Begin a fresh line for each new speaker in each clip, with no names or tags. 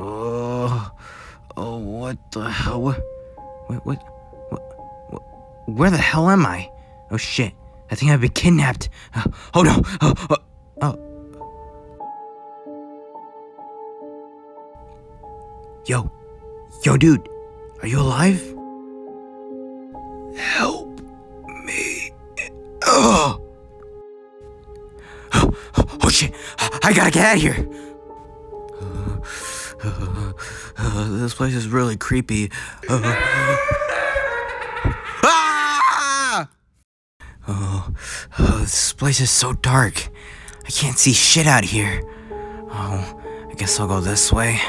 Oh, oh, what the hell? What, what, what, what, where the hell am I? Oh shit, I think I've been kidnapped. Uh, oh no, oh, oh, oh. Yo, yo, dude, are you alive? Help me. Oh. Oh, oh shit, I gotta get out of here. Uh, uh, this place is really creepy. Uh, ah! Oh, oh, this place is so dark. I can't see shit out here. Oh, I guess I'll go this way.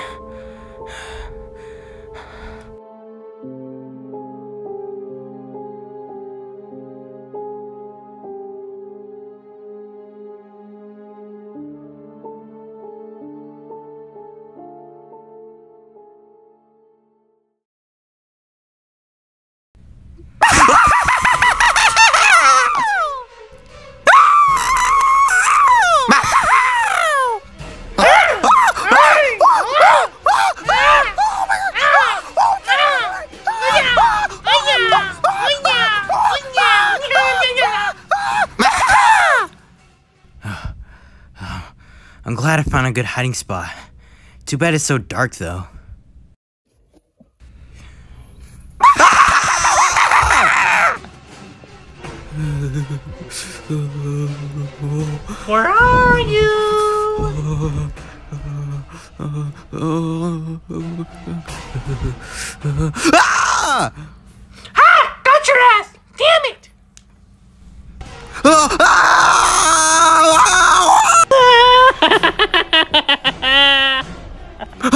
I'm glad I found a good hiding spot. Too bad it's so dark, though.
Where are you?
Ah!
Ah! Got your ass! Damn it!
Ah! Ah! You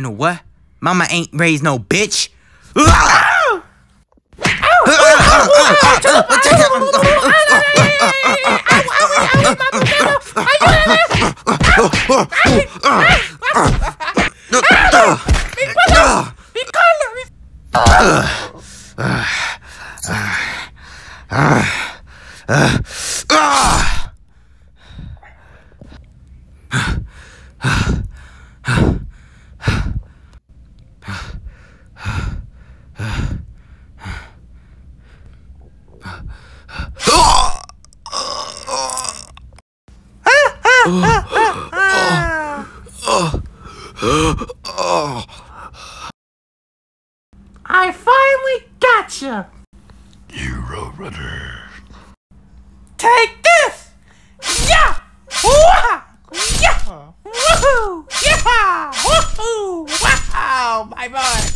know what? Mama ain't raised no bitch. Ah!
Mi collar! I finally got you.
You Roadrunner.
Take this! Yeah! Wah! Yeah! Woohoo! Yeah! Woohoo! Wow! My boy!